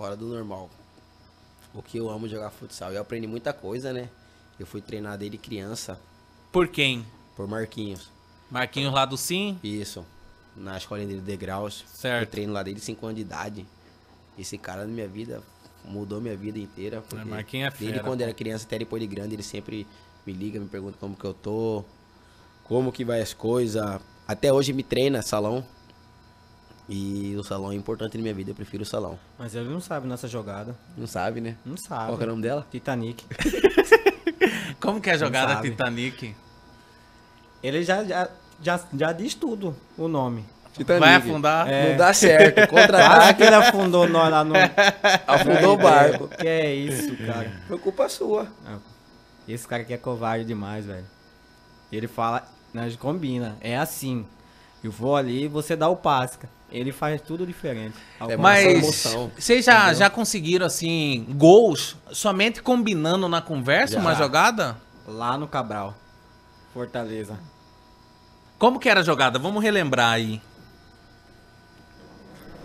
fora do normal. Porque eu amo jogar futsal. Eu aprendi muita coisa, né? Eu fui treinar desde criança Por quem? por Marquinhos. Marquinhos lá do Sim? Isso. Na escolinha dele, Degraus. Certo. Eu treino lá desde 5 anos de idade. Esse cara na minha vida mudou minha vida inteira. porque Marquinhos é Desde fera, quando pô. era criança até depois de grande, ele sempre me liga, me pergunta como que eu tô, como que vai as coisas. Até hoje me treina salão. E o salão é importante na minha vida, eu prefiro o salão. Mas ele não sabe nossa jogada. Não sabe, né? Não sabe. Qual que é o nome dela? Titanic. Como que é a jogada. Titanic? Ele já, já, já, já diz tudo, o nome. Vai afundar? É. Não dá certo. Contra-ataque, que ele afundou nós lá no. afundou o barco. Que é isso, cara. Foi culpa sua. Esse cara aqui é covarde demais, velho. Ele fala, nós combina, é assim. Eu vou ali, você dá o passe. Ele faz tudo diferente. É, Mas vocês já, já conseguiram, assim, gols somente combinando na conversa Já. uma jogada? Lá no Cabral, Fortaleza. Como que era a jogada? Vamos relembrar aí.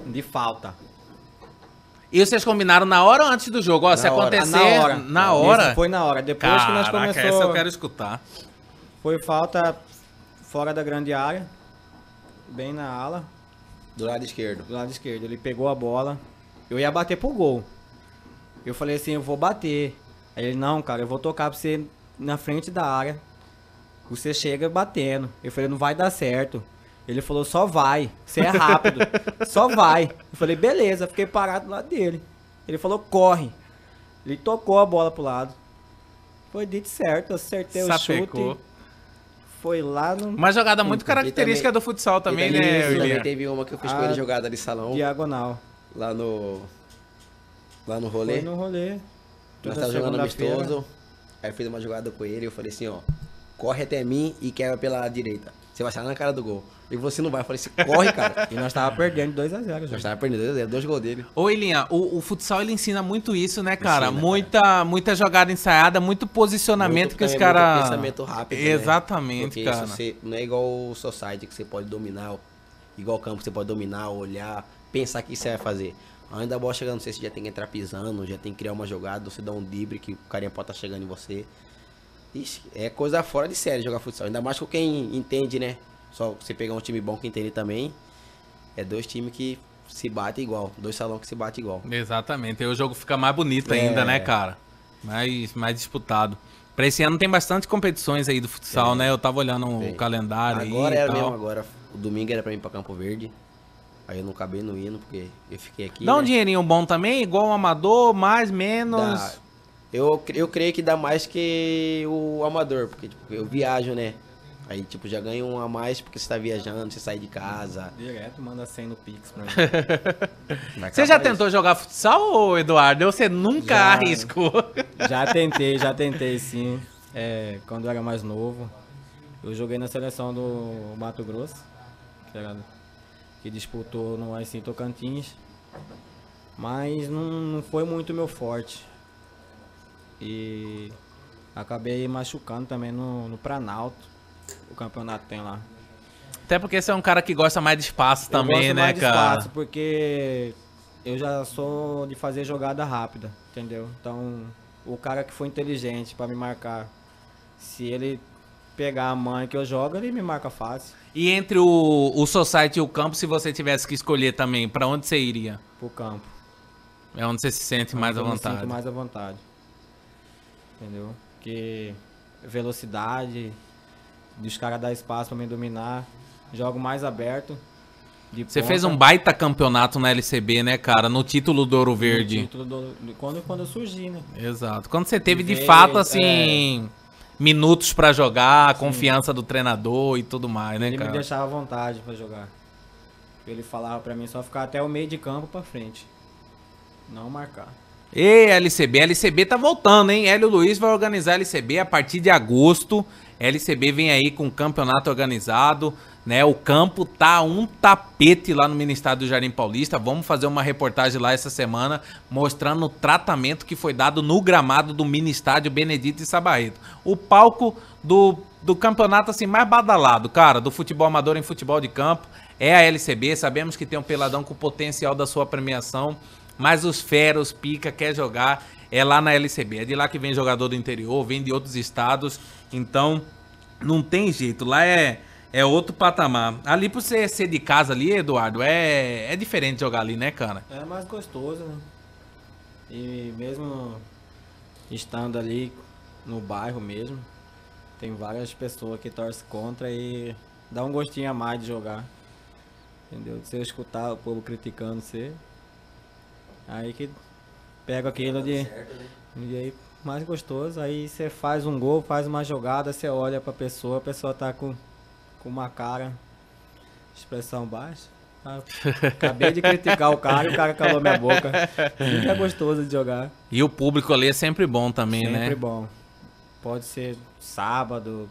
De falta. E vocês combinaram na hora ou antes do jogo? Ó, se Na hora. acontecer na hora. na hora. Isso foi na hora. Depois que nós Caraca, começamos. essa eu quero escutar. Foi falta fora da grande área. Bem na ala. Do lado esquerdo. do lado esquerdo. Ele pegou a bola. Eu ia bater pro gol. Eu falei assim, eu vou bater. Aí ele, não, cara, eu vou tocar pra você na frente da área. Você chega batendo. Eu falei, não vai dar certo. Ele falou, só vai. Você é rápido. só vai. Eu falei, beleza. Fiquei parado do lado dele. Ele falou, corre. Ele tocou a bola pro lado. Foi dito certo. Acertei o Sapecou. chute. Foi lá no Uma jogada muito característica também- do futsal também, E né, também William? teve uma que eu fiz com Ah, ele jogada de salão. diagonal. Lá no. Lá no Foi rolê. no rolê. Nós tava jogando amistoso. Aí eu fiz uma jogada com ele. Eu falei assim: ó, corre até mim e quebra pela direita. Você vai sair na cara do gol. Falou: você não vai. Eu falei assim: corre, cara. E nós tava perdendo 2x0 já. Nós tava perdendo 2 a 0, dois gols dele. Ô, Ilinha, o, o futsal ele ensina muito isso, né, cara? Ensina, muita, muita jogada ensaiada, muito posicionamento Muito que os também, muito caras. pensamento rápido. né? Exatamente, Porque cara. você, não é igual o Society que você pode dominar, igual o campo que você pode dominar, olhar, pensar o que você vai fazer. Ainda a bola chegando, não sei se já tem que entrar pisando, já tem que criar uma jogada, você dá um drible que o carinha pode estar chegando em você. Ixi, é coisa fora de série jogar futsal. Ainda mais com quem entende, né? Só você pegar um time bom que entende também. É dois times que se batem igual. Dois salões que se batem igual. Exatamente. Aí o jogo fica mais bonito É. ainda, né, cara? Mais, mais disputado. Pra esse ano tem bastante competições aí do futsal, né? Eu tava olhando o Tem. calendário aí. Agora e era tal. mesmo, agora. O domingo era pra ir pra Campo Verde. Aí eu não acabei não indo, porque eu fiquei aqui. Dá um né? dinheirinho bom também, igual o amador, mais, menos. Dá. Eu, eu creio que dá mais que o amador, porque tipo, eu viajo, né? Aí, tipo, já ganho um a mais porque você tá viajando, você sai de casa. Direto manda 100 no Pix pra mim. Você já tentou jogar futsal, Eduardo? Ou você nunca Já. arriscou? já tentei, já tentei sim. É, quando eu era mais novo. Eu joguei na seleção do Mato Grosso, que, era- que disputou no Aicinho Tocantins. Mas não, não foi muito meu forte. E acabei machucando também no, no Planalto. O campeonato tem lá. Até porque você é um cara que gosta mais de espaço também, né, mais de cara? espaço, porque eu já sou de fazer jogada rápida, entendeu? Então, o cara que for inteligente pra me marcar, se ele pegar a mãe que eu jogo, ele me marca fácil E entre o, o Society e o campo, se você tivesse que escolher também, pra onde você iria? pro campo. É onde você se sente mais à Eu me vontade. sinto mais à vontade. Entendeu? Porque velocidade, dos caras dar espaço pra me dominar, jogo mais aberto. Você fez um baita campeonato na LCB, né, cara? No título do Ouro No Verde. título do- do- quando, quando eu surgi, né? Exato. Quando você teve de fato, assim, minutos pra jogar, a confiança do treinador e tudo mais, né, Ele me cara? deixava à vontade pra jogar. Ele falava pra mim só ficar até o meio de campo pra frente. Não marcar. E LCB, LCB tá voltando, hein? Hélio Luiz vai organizar LCB a partir de agosto. LCB vem aí com o campeonato organizado, né? O campo tá um tapete lá no Ministério do Jardim Paulista. Vamos fazer uma reportagem lá essa semana mostrando o tratamento que foi dado no gramado do Ministério Benedito e Sabarreto. O palco do, do campeonato assim mais badalado, cara, do futebol amador em futebol de campo é a LCB. Sabemos que tem um peladão com potencial da sua premiação. Mas os feros, pica, quer jogar, é lá na LCB. É de lá que vem jogador do interior, vem de outros estados. Então, não tem jeito. Lá é, é outro patamar. Ali, por você ser de casa ali, Eduardo, é, é diferente jogar ali, né, cara? É mais gostoso, né? E mesmo estando ali no bairro mesmo, tem várias pessoas que torcem contra e dá um gostinho a mais de jogar. Entendeu? Se eu escutar o povo criticando você, aí que pega aquilo de. E aí mais gostoso, aí você faz um gol, faz uma jogada, você olha pra pessoa, a pessoa tá com, com uma cara, expressão baixa. Ah, Acabei de criticar o cara e o cara calou minha boca. Isso é gostoso de jogar. E o público ali é sempre bom também, Sempre né? bom. Pode ser sábado,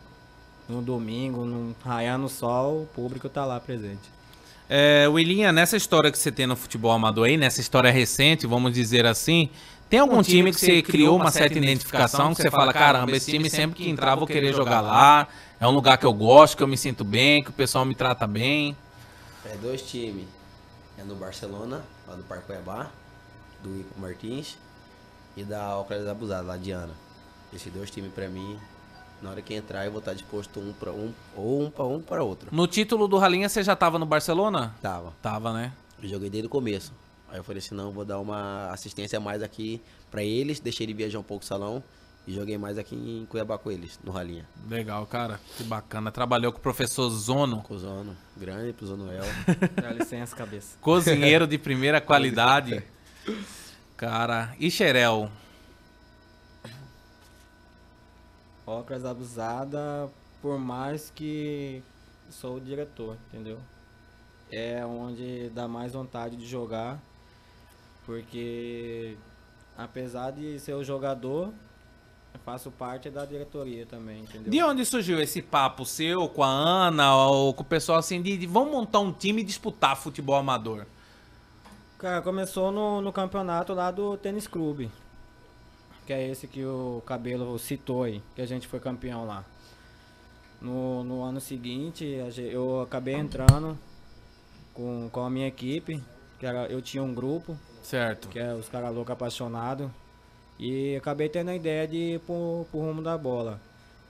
no domingo, no raiar no sol, o público tá lá presente. É, Willinha, nessa história que você tem no futebol amador aí, nessa história recente, vamos dizer assim, tem algum time que você criou uma certa identificação que você fala, caramba, esse time sempre que entrar vou querer jogar lá, é um lugar que eu gosto, que eu me sinto bem, que o pessoal me trata bem. É dois times. É no Barcelona, lá do Parque Cuiabá, do Ico Martins e da Alcruz Abusada, lá de Ana. Esses dois times pra mim, na hora que entrar eu vou estar disposto um para um ou um para um para outro. No título do Ralinha você já tava no Barcelona? Tava. Tava, né? Eu joguei desde o começo. Aí eu falei assim, não, vou dar uma assistência a mais aqui pra eles, deixei ele viajar um pouco o salão e joguei mais aqui em Cuiabá com eles, no Ralinha. Legal, cara. Que bacana. Trabalhou com o professor Zono, Com o Zono, grande pro Zonoel. Dá licença, cabeça. cozinheiro de primeira qualidade. Cara, e Xerel? Ocras abusada, por mais que sou o diretor, entendeu? É onde dá mais vontade de jogar, porque apesar de ser o jogador, eu faço parte da diretoria também, entendeu? De onde surgiu esse papo seu com a Ana ou com o pessoal assim de, de vamos montar um time e disputar futebol amador? Cara, começou no, no campeonato lá do tênis clube. Que é esse que o Cabelo citou aí, que a gente foi campeão lá. No, no ano seguinte, eu acabei entrando com, com a minha equipe, que era, eu tinha um grupo, Certo. que é os caras loucos apaixonados. E acabei tendo a ideia de ir pro, pro rumo da bola.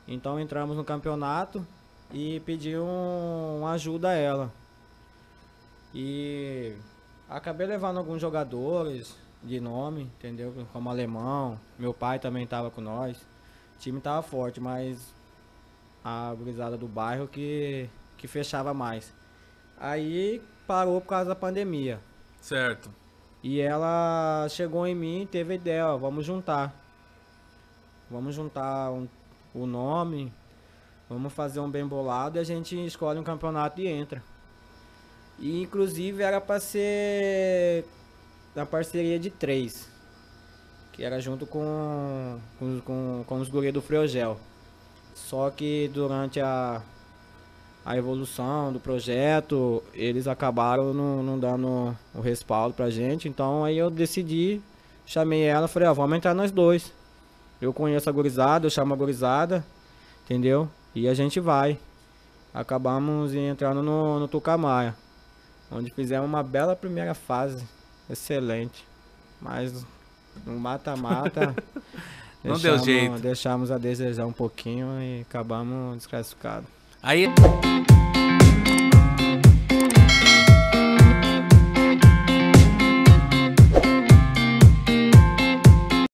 Então entramos no campeonato e pedi um, uma ajuda a ela. E acabei levando alguns jogadores de nome, entendeu? Como alemão. Meu pai também tava com nós. O time tava forte, mas a gurizada do bairro que, que fechava mais. Aí parou por causa da pandemia. Certo. E ela chegou em mim e teve a ideia, ó, vamos juntar. Vamos juntar um- o nome, vamos fazer um bem bolado e a gente escolhe um campeonato e entra. E inclusive era pra ser na parceria de três. Que era junto com, com, com, com os guri do Freogel. Só que durante a, a evolução do projeto, eles acabaram não, não dando o respaldo pra gente. Então aí eu decidi, chamei ela, falei, ó, vamos entrar nós dois. Eu conheço a gurizada, eu chamo a gurizada, entendeu? E a gente vai. Acabamos entrando no, no Tucamaia, onde fizemos uma bela primeira fase. Excelente. Mas no mata-mata. Não deu jeito. Deixamos a desejar um pouquinho e acabamos desclassificados. Aí